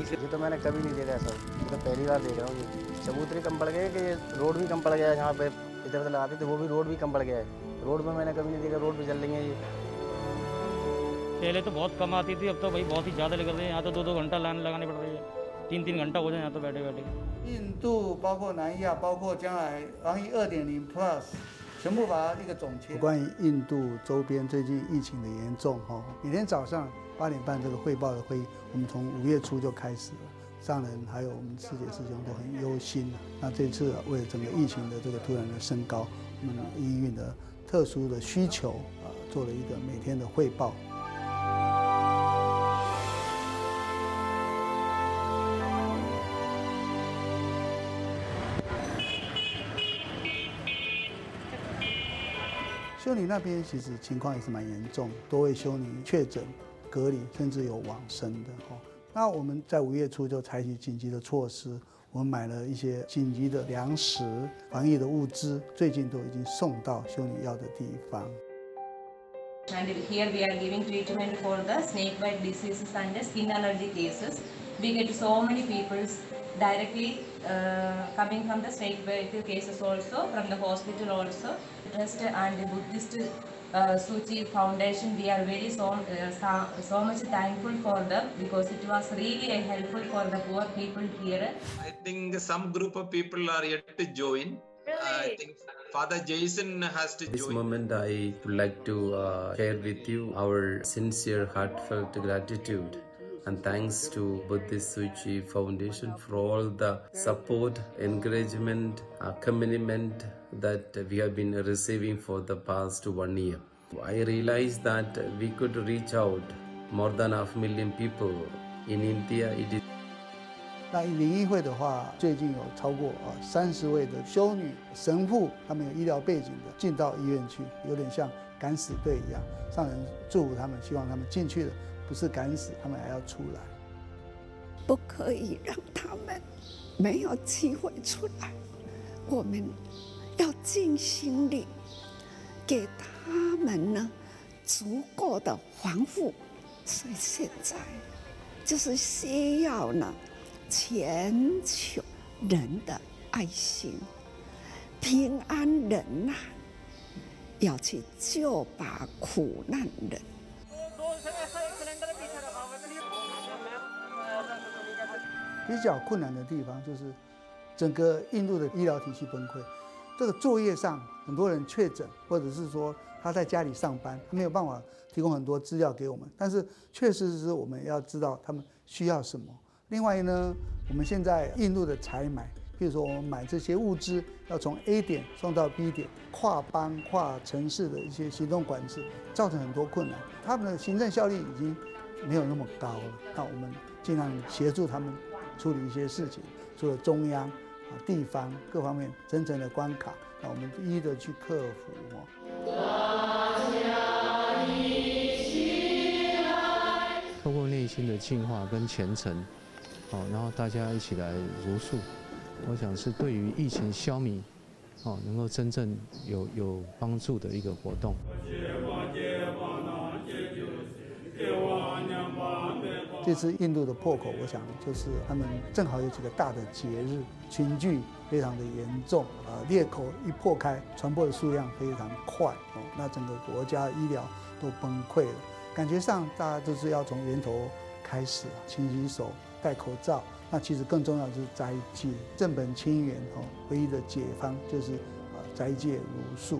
ये तो मैंने कभी नहीं देखा सर ये तो पहली बार देख रहा हूँ ये चबूतरे कम पड़ गए कि ये रोड भी कम पड़ गया है यहाँ पे इधर से आते थे वो भी रोड भी कम पड़ गया है रोड में मैंने कभी नहीं देखा रोड पे चल रही है ये पहले तो बहुत कम आती थी अब तो भाई बहुत ही ज़्यादा लग रही है यहाँ तो दो दो घंटा लाइन लगानी पड़ रही है तीन तीन घंटा हो जाए यहाँ तो बैठे बैठे 印度包括南亚，包括将来防疫二点零 Plus， 全部把它一个总结。关于印度周边最近疫情的严重哈，每天早上八点半这个汇报的会议，我们从五月初就开始了。上人还有我们师姐师兄都很忧心那这次为了整个疫情的这个突然的升高，我们医院的特殊的需求啊，做了一个每天的汇报。修女那边其实情况也是蛮严重，多位修女确诊、隔离，甚至有往生的哈。那我们在五月初就采取紧急的措施，我们买了一些紧急的粮食、防疫的物资，最近都已经送到修女要的地方。And here we are giving treatment for the snake bite diseases and the skin allergy cases. We get so many people directly uh, coming from the snake bite cases also, from the hospital also. Trust and the Buddhist uh, Suchi Foundation, we are very so, uh, so, so much thankful for them because it was really uh, helpful for the poor people here. I think some group of people are yet to join. I think Father Jason has to This join. moment, I would like to uh, share with you our sincere, heartfelt gratitude and thanks to Buddhist Suchi Foundation for all the support, encouragement, accompaniment that we have been receiving for the past one year. I realized that we could reach out more than half million people in India. It is 那灵医会的话，最近有超过啊三十位的修女、神父，他们有医疗背景的进到医院去，有点像敢死队一样。上人祝福他们，希望他们进去的 不是敢死，他们还要出来。不可以让他们没有机会出来。我们要尽心力，给他们呢足够的防护。所以现在就是需要呢全球人的爱心、平安人呐、要去救拔苦难人。比较困难的地方就是整个印度的医疗体系崩溃。这个作业上，很多人确诊，或者是说他在家里上班，他没有办法提供很多资料给我们。但是确实是我们要知道他们需要什么。另外呢，我们现在印度的采买，譬如说我们买这些物资要从 A 点送到 B 点，跨邦、跨城市的一些行动管制，造成很多困难。他们的行政效率已经没有那么高了。那我们尽量协助他们处理一些事情，除了中央啊、地方各方面真正的关卡，那我们一一的去克服哦。透过内心的净化跟虔诚，哦，然后大家一起来如数，我想是对于疫情消弭，哦，能够真正有有帮助的一个活动。这次印度的破口，我想就是他们正好有几个大的节日，群聚非常的严重，啊，裂口一破开，传播的数量非常快，哦，那整个国家医疗都崩溃了。感觉上大家都是要从源头开始，勤洗手、戴口罩。那其实更重要的就是斋戒，正本清源哦，唯一的解方就是啊斋戒如素。